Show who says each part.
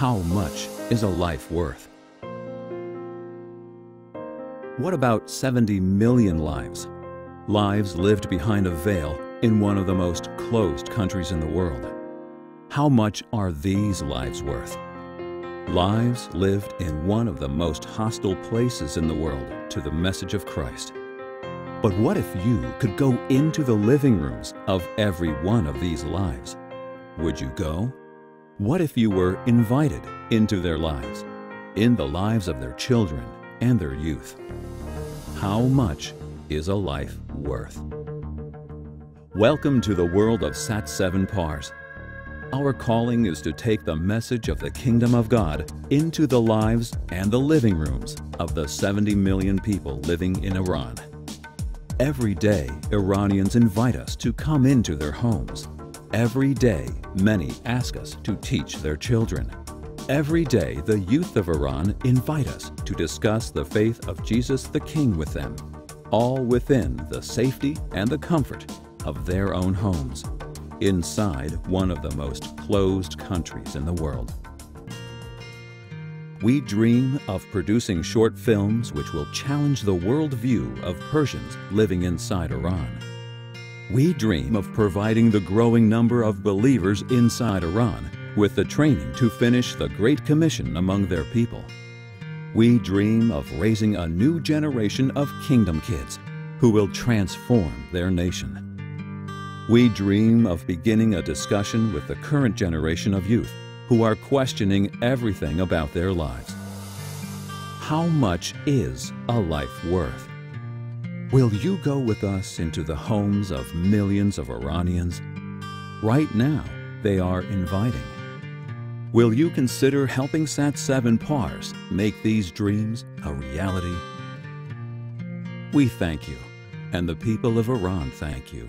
Speaker 1: How much is a life worth? What about 70 million lives? Lives lived behind a veil in one of the most closed countries in the world. How much are these lives worth? Lives lived in one of the most hostile places in the world to the message of Christ. But what if you could go into the living rooms of every one of these lives? Would you go? What if you were invited into their lives, in the lives of their children and their youth? How much is a life worth? Welcome to the world of Sat 7 Pars. Our calling is to take the message of the kingdom of God into the lives and the living rooms of the 70 million people living in Iran. Every day, Iranians invite us to come into their homes. Every day, many ask us to teach their children. Every day, the youth of Iran invite us to discuss the faith of Jesus the King with them, all within the safety and the comfort of their own homes, inside one of the most closed countries in the world. We dream of producing short films which will challenge the worldview of Persians living inside Iran. We dream of providing the growing number of believers inside Iran with the training to finish the Great Commission among their people. We dream of raising a new generation of kingdom kids who will transform their nation. We dream of beginning a discussion with the current generation of youth who are questioning everything about their lives. How much is a life worth? Will you go with us into the homes of millions of Iranians? Right now, they are inviting. Will you consider helping Sat 7 Pars make these dreams a reality? We thank you, and the people of Iran thank you.